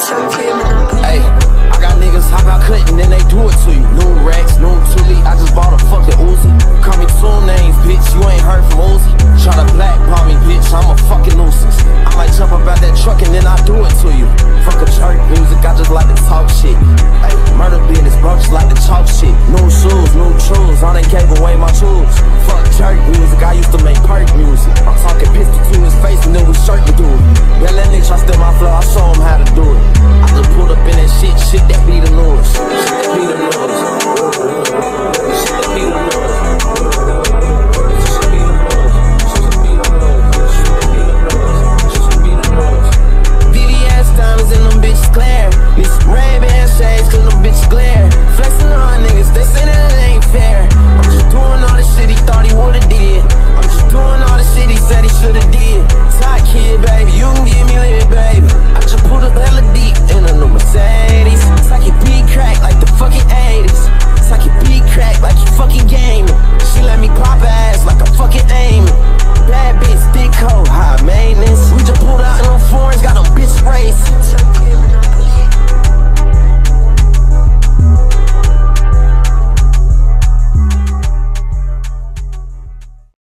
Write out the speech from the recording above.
Hey, I got niggas hop out cutting, and they do it to you. Noon racks, noon Thule, I just bought a fucking Uzi. Call me two names, bitch, you ain't heard from Uzi. Try to black bomb me, bitch, I'm a fucking nuisance. I might jump out that truck and then I do it to you. shit that we